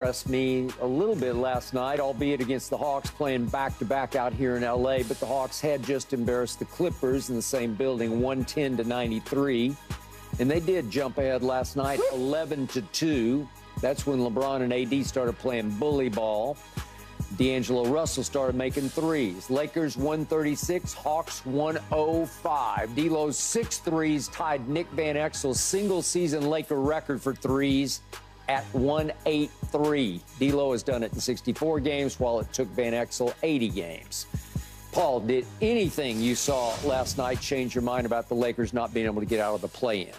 impressed me a little bit last night, albeit against the Hawks playing back to back out here in LA. But the Hawks had just embarrassed the Clippers in the same building, 110 to 93. And they did jump ahead last night, 11 to 2. That's when LeBron and AD started playing bully ball. D'Angelo Russell started making threes. Lakers 136, Hawks 105. D'Lo's six threes tied Nick Van Exel's single season Laker record for threes at 183. D'Lo has done it in 64 games, while it took Van Exel 80 games. Paul, did anything you saw last night change your mind about the Lakers not being able to get out of the play-in?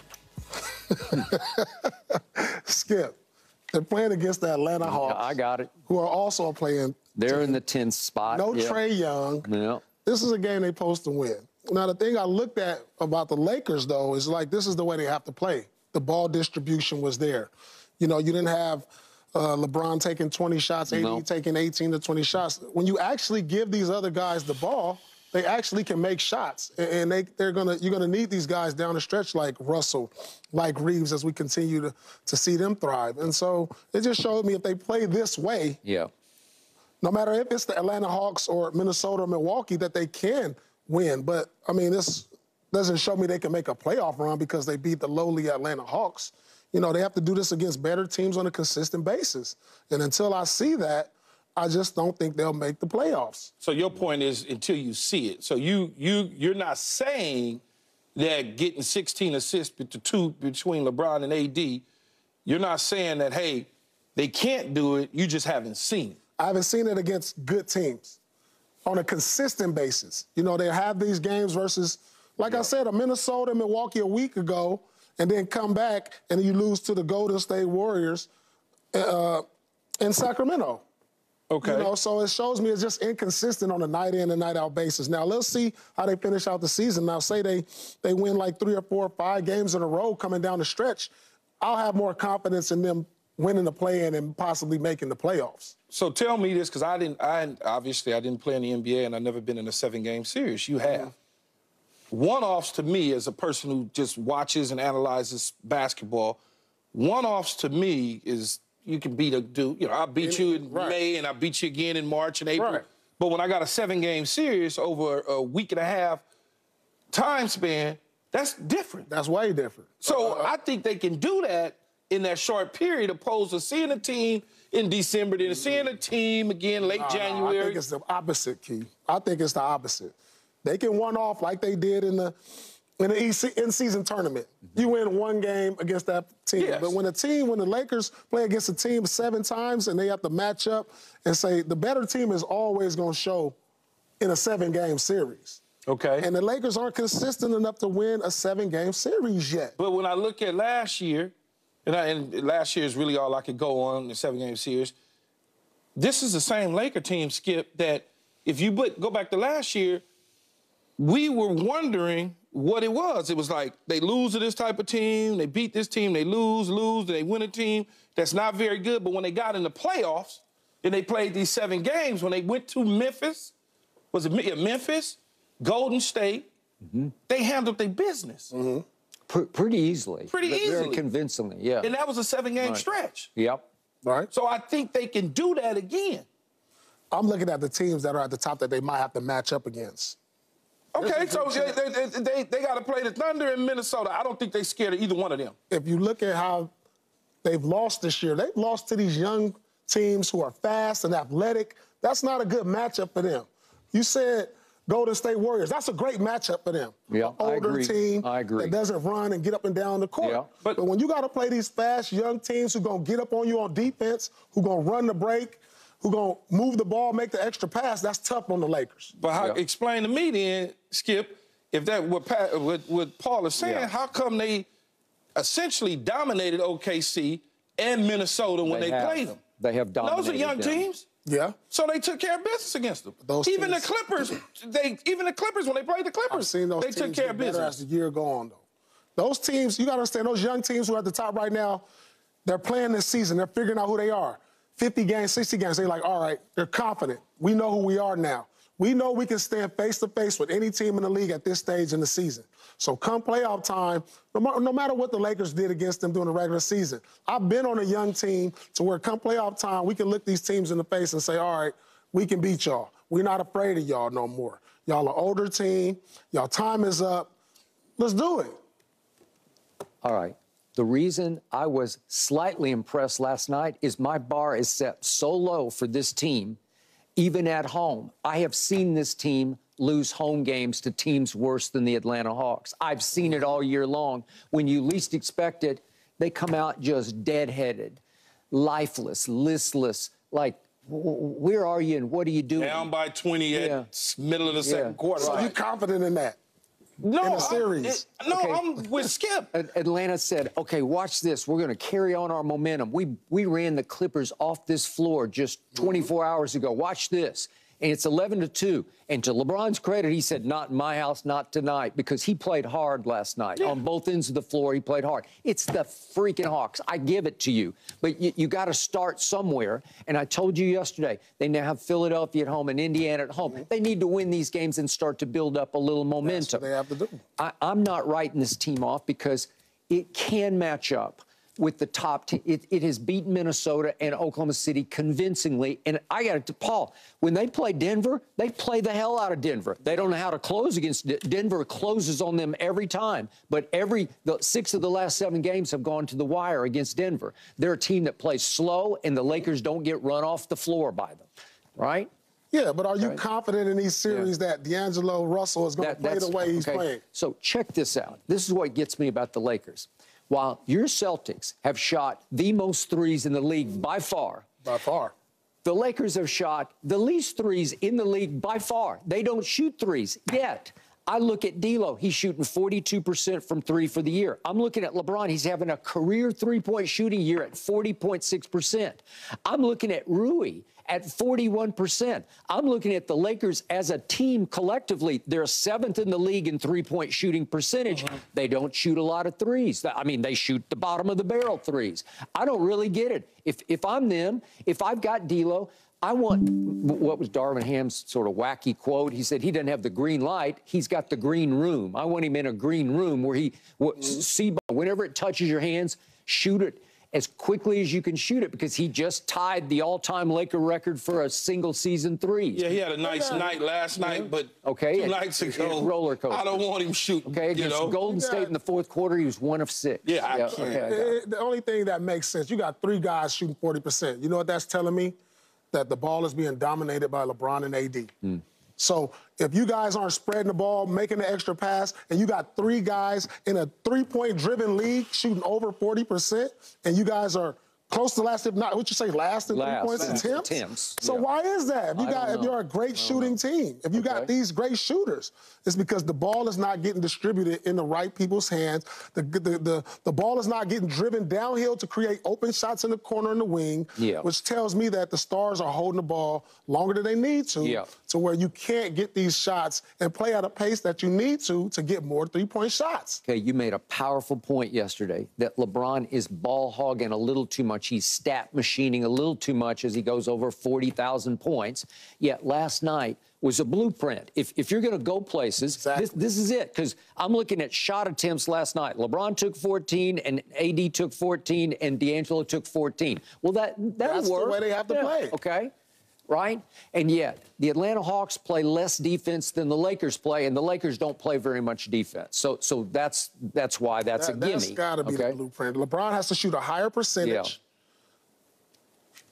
Skip, they're playing against the Atlanta Hawks. I got it. Who are also playing. They're in the 10th spot. No yep. Trae Young. Yep. This is a game they're supposed to win. Now, the thing I looked at about the Lakers, though, is like this is the way they have to play. The ball distribution was there. You know, you didn't have uh, LeBron taking 20 shots, AD no. taking 18 to 20 shots. When you actually give these other guys the ball, they actually can make shots, and they they're gonna you're gonna need these guys down the stretch like Russell, like Reaves, as we continue to to see them thrive. And so it just showed me if they play this way, yeah. No matter if it's the Atlanta Hawks or Minnesota or Milwaukee, that they can win. But I mean, this doesn't show me they can make a playoff run because they beat the lowly Atlanta Hawks you know, they have to do this against better teams on a consistent basis. And until I see that, I just don't think they'll make the playoffs. So your point is until you see it. So you you you're not saying that getting 16 assists two between LeBron and AD, you're not saying that hey, they can't do it. You just haven't seen it. I haven't seen it against good teams on a consistent basis. You know, they have these games versus, like yeah. I said, a Minnesota, Milwaukee a week ago and then come back and you lose to the Golden State Warriors uh, in Sacramento. Okay. You know, so it shows me it's just inconsistent on a night in and night out basis. Now let's see how they finish out the season. Now say they they win like three or four or five games in a row coming down the stretch. I'll have more confidence in them winning the play-in and possibly making the playoffs. So tell me this, because I didn't. I obviously I didn't play in the NBA and I've never been in a seven-game series. You have. Mm-hmm one-offs to me as a person who just watches and analyzes basketball, one-offs to me is you can beat a dude. You know, I beat you in right. May and I beat you again in March and April. Right. But when I got a seven-game series over a week and a half time span, that's different. That's way different. So uh, I think they can do that in that short period, opposed to seeing a team in December, then seeing a team again late January. I think it's the opposite, Key. I think it's the opposite. They can one off like they did in the in the in-season tournament. Mm-hmm. You win one game against that team. Yes. But when a team, when the Lakers play against a team seven times and they have to match up and say the better team is always going to show in a seven-game series. Okay. And the Lakers aren't consistent enough to win a seven-game series yet. But when I look at last year, and, I, and last year is really all I could go on the seven-game series. This is the same Laker team, Skip. That if you but go back to last year, we were wondering what it was. It was like they lose to this type of team, they beat this team, they lose, lose, they win a team that's not very good. But when they got in the playoffs and they played these seven games, when they went to Memphis, was it Memphis, Golden State, mm-hmm. they handled their business. Mm-hmm. P- pretty easily. Pretty easily. Very convincingly, yeah. And that was a seven game right. stretch. Yep. Right. So I think they can do that again. I'm looking at the teams that are at the top that they might have to match up against. Okay, so they, they, they, they got to play the Thunder in Minnesota. I don't think they're scared of either one of them. If you look at how they've lost this year, they've lost to these young teams who are fast and athletic. That's not a good matchup for them. You said Golden State Warriors. That's a great matchup for them. Yeah, older I agree. team I agree. that doesn't run and get up and down the court. Yeah. But, but when you got to play these fast young teams who gonna get up on you on defense, who gonna run the break, who gonna move the ball, make the extra pass, that's tough on the Lakers. But how, yeah. explain to me then, Skip, if that what, Pat, what, what Paul is saying, yeah. how come they essentially dominated OKC and Minnesota when they, they played them? They have dominated. Those are young them. teams. Yeah. So they took care of business against them. Those even teams, the Clippers, they even the Clippers when they played the Clippers, I've seen those they took care of business. As the year go on, though, those teams you got to understand. Those young teams who are at the top right now, they're playing this season. They're figuring out who they are. 50 games, 60 games. They're like, all right, they're confident. We know who we are now. We know we can stand face to face with any team in the league at this stage in the season. So come playoff time, no, no, matter what the Lakers did against them during the regular season, I've been on a young team to where come playoff time, we can look these teams in the face and say, all right, we can beat y'all. We're not afraid of y'all no more. Y'all an older team. Y'all time is up. Let's do it. All right. The reason I was slightly impressed last night is my bar is set so low for this team, even at home. I have seen this team lose home games to teams worse than the Atlanta Hawks. I've seen it all year long. When you least expect it, they come out just deadheaded, lifeless, listless, like, where are you and what are you doing? Down by 20 at yeah. middle of the second quarter. So right. you confident in that? No, in a series. I, it, no, okay. I'm with Skip. Atlanta said, "Okay, watch this. We're going to carry on our momentum. We we ran the Clippers off this floor just 24 mm-hmm. hours ago. Watch this." And it's 11 to 2. And to LeBron's credit, he said, Not in my house, not tonight, because he played hard last night. Yeah. On both ends of the floor, he played hard. It's the freaking Hawks. I give it to you. But you, you got to start somewhere. And I told you yesterday, they now have Philadelphia at home and Indiana at home. They need to win these games and start to build up a little momentum. they have to do. I, I'm not writing this team off because it can match up with the top team. It, it, has beaten Minnesota and Oklahoma City convincingly. And I got it to Paul, when they play Denver, they play the hell out of Denver. They don't know how to close against Denver. Closes on them every time. But every the six of the last seven games have gone to the wire against Denver. They're a team that plays slow, and the Lakers don't get run off the floor by them. Right? Yeah, but are you confident in these series yeah. that D'Angelo Russell is going to play the way he's okay. playing? So check this out. This is what gets me about the Lakers while your Celtics have shot the most threes in the league by far. By far. The Lakers have shot the least threes in the league by far. They don't shoot threes yet. I look at D'Lo. He's shooting 42% from three for the year. I'm looking at LeBron. He's having a career three-point shooting year at 40.6%. I'm looking at Rui at 41%. I'm looking at the Lakers as a team collectively. They're seventh in the league in three-point shooting percentage. Uh-huh. They don't shoot a lot of threes. I mean, they shoot the bottom of the barrel threes. I don't really get it. If if I'm them, if I've got D'Lo, I want what was Darvin Ham's sort of wacky quote. He said he doesn't have the green light, he's got the green room. I want him in a green room where he see whenever it touches your hands, shoot it as quickly as you can shoot it because he just tied the all-time Laker record for a single season three. Yeah, he had a nice yeah. night last night, but okay, two and, nights ago, roller coaster. I don't want him shooting. Okay, against you know? Golden State in the fourth quarter, he was one of six. Yeah, I yeah, can't. Okay, I the only thing that makes sense, you got three guys shooting 40%. You know what that's telling me? that the ball is being dominated by LeBron and AD. Mm. So if you guys aren't spreading the ball, making the extra pass, and you got three guys in a three-point driven league shooting over 40%, and you guys are – close to last, if not, what you say, last in last, three points last attempts? attempts. So yeah. why is that? If you got, if you're a great shooting know. team, if you okay. got these great shooters, it's because the ball is not getting distributed in the right people's hands. The, the, the, the ball is not getting driven downhill to create open shots in the corner and the wing, yeah. which tells me that the stars are holding the ball longer than they need to, yeah. To where you can't get these shots and play at a pace that you need to to get more three-point shots. Okay, you made a powerful point yesterday that LeBron is ball hogging a little too much much. He's stat machining a little too much as he goes over 40,000 points. Yet last night was a blueprint. If, if you're going to go places, exactly. this, this is it. Because I'm looking at shot attempts last night. LeBron took 14, and AD took 14, and D'Angelo took 14. Well, that that'll That's work. the way they have to yeah. play. Okay right? And yet, the Atlanta Hawks play less defense than the Lakers play, and the Lakers don't play very much defense. So, so that's that's why that's that, a gimme. That's got to be okay? the blueprint. LeBron has to shoot a higher percentage. Yeah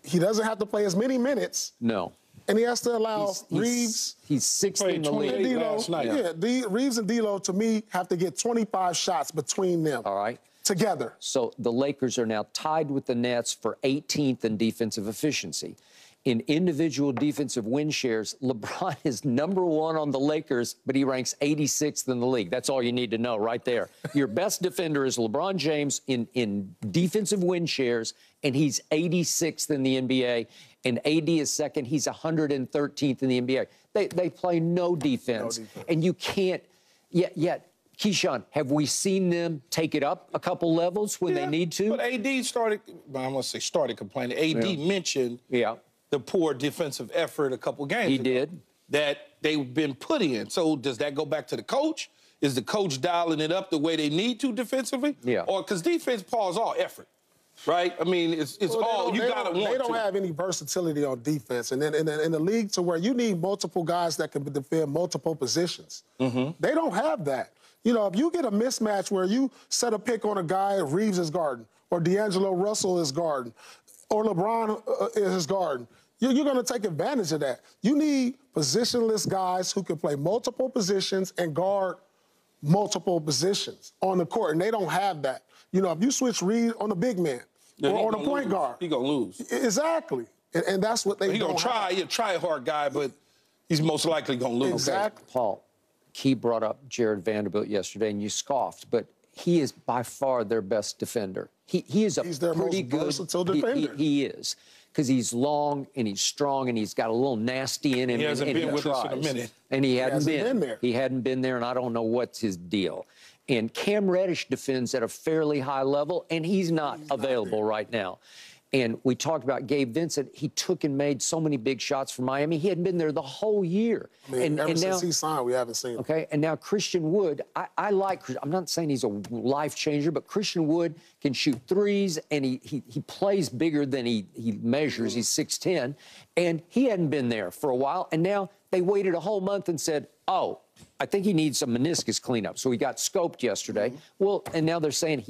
he doesn't have to play as many minutes. No. And he has to allow he's, Reaves. He's 16 in the league. D'Lo, last night. Yeah, D, Reaves and D'Lo, to me, have to get 25 shots between them. All right. Together. So the Lakers are now tied with the Nets for 18th in defensive efficiency in individual defensive win shares, LeBron is number one on the Lakers, but he ranks 86th in the league. That's all you need to know right there. Your best defender is LeBron James in, in defensive win shares, and he's 86th in the NBA. And AD is second. He's 113th in the NBA. They, they play no defense, no defense. and you can't yet yet. Keyshawn, have we seen them take it up a couple levels when yeah, they need to? But AD started, I'm going to say started complaining. AD yeah. mentioned yeah the poor defensive effort a couple games he ago. did. That they've been put in. So does that go back to the coach? Is the coach dialing it up the way they need to defensively? Yeah. Or because defense pause all effort, right? I mean, it's it's Well, all you gotta don't- want They don't to. have any versatility on defense, and then in, the- in the league to where you need multiple guys that can defend multiple positions. Mm-hmm. They don't have that. You know, if you get a mismatch where you set a pick on a guy, Reaves is guarding, or D'Angelo Russell is guarding, or LeBron uh, is guarding, you're, you're going to take advantage of that. You need positionless guys who can play multiple positions and guard multiple positions on the court, and they don't have that. You know, if you switch Reed on the big man Yeah, or on a point lose. guard, He gonna lose. exactly, and, and that's what they He gonna try. have. He's a try hard guy, but he's most likely gonna lose. Exactly. Paul, Key brought up Jarred Vanderbilt yesterday, and you scoffed, but he is by far their best defender. He, he is a He's their pretty most good versatile he- he- defender. He, is because he's long and he's strong and he's got a little nasty in him. He and- hasn't and been with us in a minute. and he hadn't hasn't been. been there. He hadn't been there, and I don't know what's his deal. And Cam Reddish defends at a fairly high level, and he's not available right now. And we talked about Gabe Vincent. He took and made so many big shots for Miami. He hadn't been there the whole year. I mean, and, ever and since now, he signed, we haven't seen him. Okay, and now Christian Wood, I, I like. I'm not saying he's a life changer, but Christian Wood can shoot threes, and he he, he plays bigger than he he measures. He's 6'10", and he hadn't been there for a while, and now they waited a whole month and said, oh. I think he needs some meniscus cleanup. So he got scoped yesterday. Mm-hmm. Well, and now they're saying he